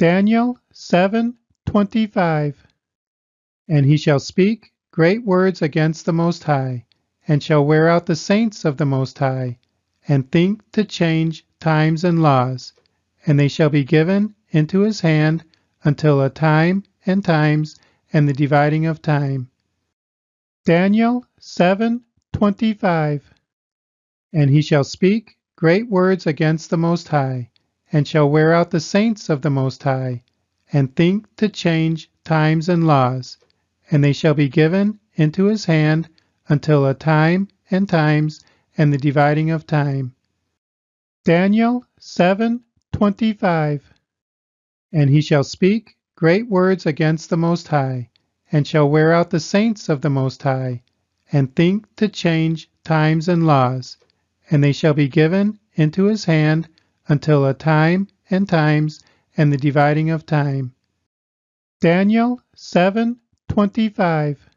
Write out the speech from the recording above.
Daniel 7:25 And he shall speak great words against the Most High, and shall wear out the saints of the Most High, and think to change times and laws, and they shall be given into his hand until a time and times and the dividing of time. Daniel 7:25 And he shall speak great words against the Most High, and shall wear out the saints of the Most High, and think to change times and laws, and they shall be given into his hand until a time and times and the dividing of time. Daniel 7:25 And he shall speak great words against the Most High, and shall wear out the saints of the Most High, and think to change times and laws, and they shall be given into his hand until a time and times and the dividing of time. Daniel 7:25